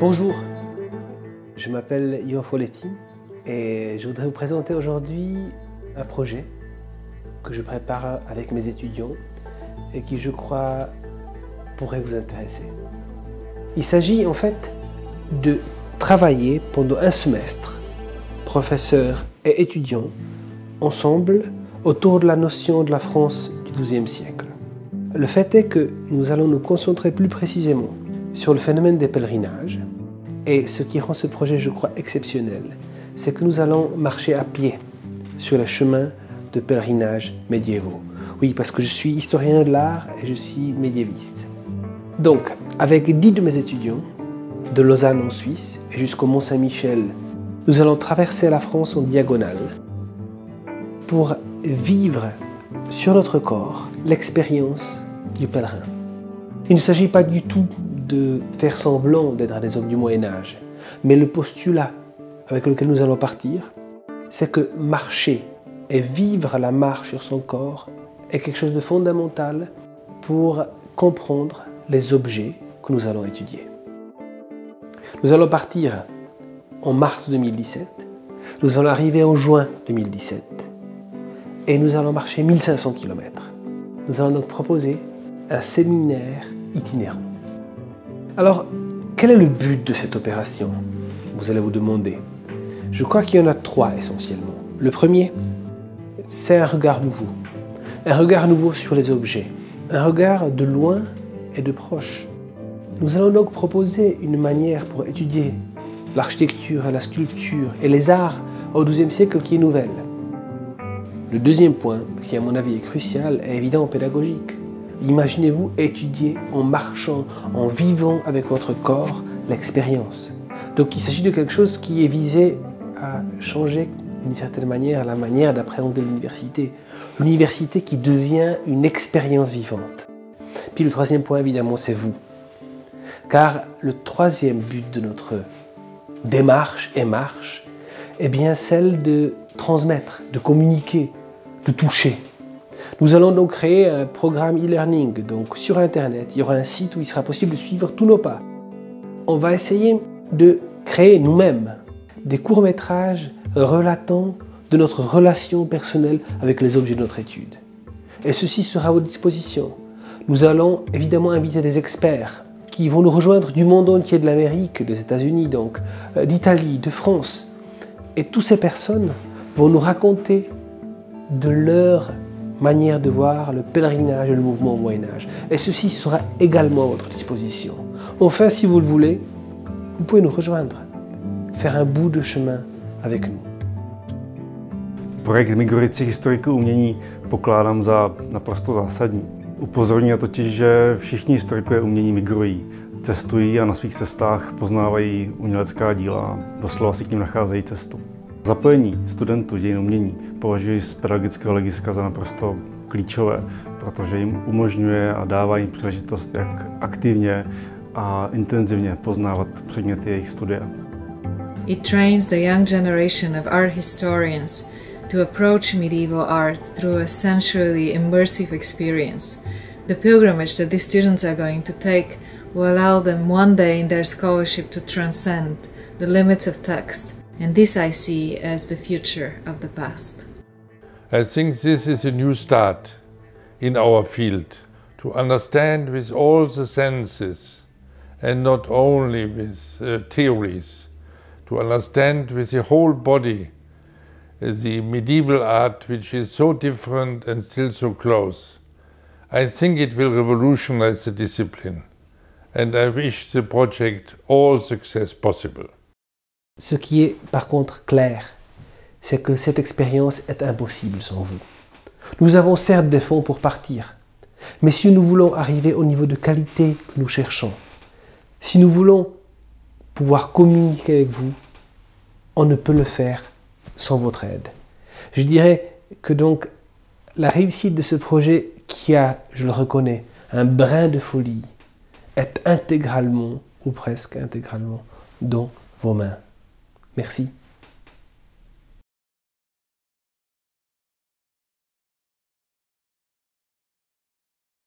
Bonjour, je m'appelle Yvan Folletti et je voudrais vous présenter aujourd'hui un projet que je prépare avec mes étudiants et qui, je crois, pourrait vous intéresser. Il s'agit en fait de travailler pendant un semestre, professeurs et étudiants, ensemble autour de la notion de la France du XIIe siècle. Le fait est que nous allons nous concentrer plus précisément sur le phénomène des pèlerinages. Et ce qui rend ce projet, je crois, exceptionnel, c'est que nous allons marcher à pied sur le chemin de pèlerinages médiévaux. Oui, parce que je suis historien de l'art et je suis médiéviste. Donc, avec dix de mes étudiants, de Lausanne en Suisse et jusqu'au Mont-Saint-Michel, nous allons traverser la France en diagonale pour vivre sur notre corps l'expérience du pèlerin. Il ne s'agit pas du tout de faire semblant d'être des hommes du Moyen Âge. Mais le postulat avec lequel nous allons partir, c'est que marcher et vivre la marche sur son corps est quelque chose de fondamental pour comprendre les objets que nous allons étudier. Nous allons partir en mars 2017, nous allons arriver en juin 2017 et nous allons marcher 1500 km. Nous allons donc proposer un séminaire itinérant. Alors, quel est le but de cette opération Vous allez vous demander? Je crois qu'il y en a trois essentiellement. Le premier, c'est un regard nouveau. Un regard nouveau sur les objets. Un regard de loin et de proche. Nous allons donc proposer une manière pour étudier l'architecture et la sculpture et les arts au XIIe siècle qui est nouvelle. Le deuxième point, qui à mon avis est crucial, est évidemment pédagogique. Imaginez-vous étudier en marchant, en vivant avec votre corps l'expérience. Donc il s'agit de quelque chose qui est visé à changer d'une certaine manière la manière d'appréhender l'université. L'université qui devient une expérience vivante. Puis le troisième point évidemment c'est vous. Car le troisième but de notre démarche et marche est bien celle de transmettre, de communiquer, de toucher. Nous allons donc créer un programme e-learning. Donc sur Internet, il y aura un site où il sera possible de suivre tous nos pas. On va essayer de créer nous-mêmes des courts-métrages relatant de notre relation personnelle avec les objets de notre étude. Et ceci sera à votre disposition. Nous allons évidemment inviter des experts qui vont nous rejoindre du monde entier, de l'Amérique, des États-Unis, donc euh, d'Italie, de France. Et toutes ces personnes vont nous raconter de leur manière de voir le pèlerinage et le mouvement au Moyen Âge. Et ceci sera également à votre disposition. Enfin, si vous le voulez, vous pouvez nous rejoindre, faire un bout de chemin avec nous. Projekt migrujících historiků umění pokládám za naprosto zásadní. Upozorňuje totiž, že všichni historikové umění migrují, cestují a na svých cestách poznávají umělecká díla, doslova si k ním nacházejí cestu. Zapojení studentů dějin umění považuji z pedagogického hlediska za naprosto klíčové, protože jim umožňuje a dává jim příležitost, jak aktivně a intenzivně poznávat předměty jejich studia. It trains the young generation of art historians to approach medieval art through a sensually immersive experience. The pilgrimage that these students are going to take will allow them one day in their scholarship to transcend the limits of text and this I see as the future of the past. I think this is a new start in our field to understand with all the senses and not only with uh, theories, to understand with the whole body uh, the medieval art which is so different and still so close. I think it will revolutionize the discipline and I wish the project all success possible. Ce qui est par contre clair, c'est que cette expérience est impossible sans vous. Nous avons certes des fonds pour partir, mais si nous voulons arriver au niveau de qualité que nous cherchons, si nous voulons pouvoir communiquer avec vous, on ne peut le faire sans votre aide. Je dirais que donc la réussite de ce projet qui a, je le reconnais, un brin de folie, est intégralement, ou presque intégralement, dans vos mains. Merci.